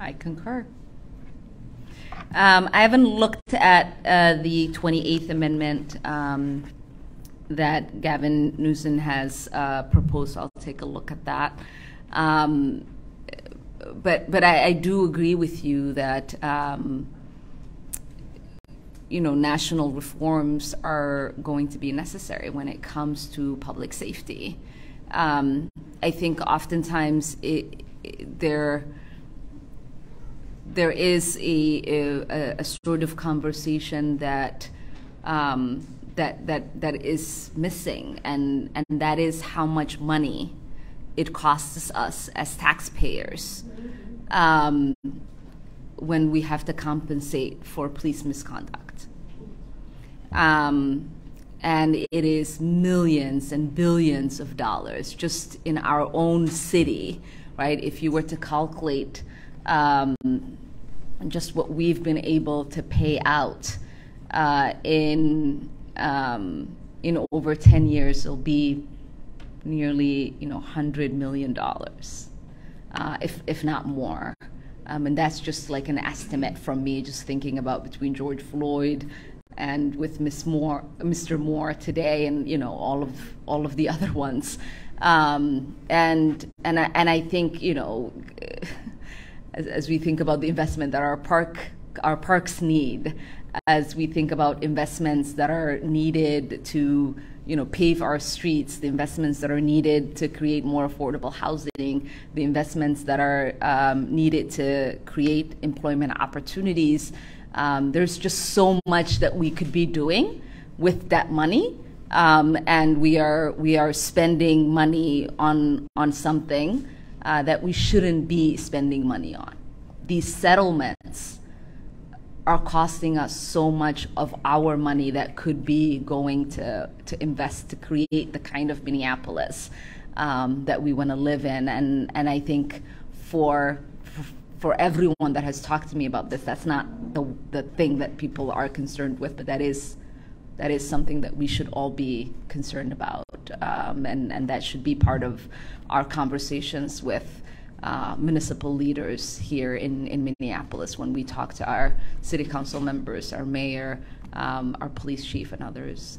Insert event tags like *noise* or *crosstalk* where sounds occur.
I concur. Um, I haven't looked at uh, the 28th Amendment um, that Gavin Newsom has uh, proposed. I'll take a look at that. Um, but but I, I, do agree with you that um, you know national reforms are going to be necessary when it comes to public safety. Um, I think oftentimes it, it, there there is a, a, a, sort of conversation that um, that that that is missing, and and that is how much money it costs us as taxpayers um, when we have to compensate for police misconduct. Um, and it is millions and billions of dollars just in our own city, right? If you were to calculate um, just what we've been able to pay out uh, in um, in over 10 years, it'll be nearly you know 100 million dollars, uh, if if not more. Um, and that's just like an estimate from me, just thinking about between George Floyd and with Miss Moore, Mr. Moore today, and you know all of all of the *laughs* other ones. Um, and and I, and I think you know, as, as we think about the investment that our park our parks need, as we think about investments that are needed to you know pave our streets, the investments that are needed to create more affordable housing, the investments that are um, needed to create employment opportunities. Um, there's just so much that we could be doing with that money, um, and we are we are spending money on on something uh, that we shouldn't be spending money on. These settlements are costing us so much of our money that could be going to to invest to create the kind of Minneapolis um, that we want to live in, and and I think for for everyone that has talked to me about this, that's not the, the thing that people are concerned with, but that is that is something that we should all be concerned about, um, and and that should be part of our conversations with uh, municipal leaders here in in Minneapolis when we talk to our city council members, our mayor, um, our police chief, and others.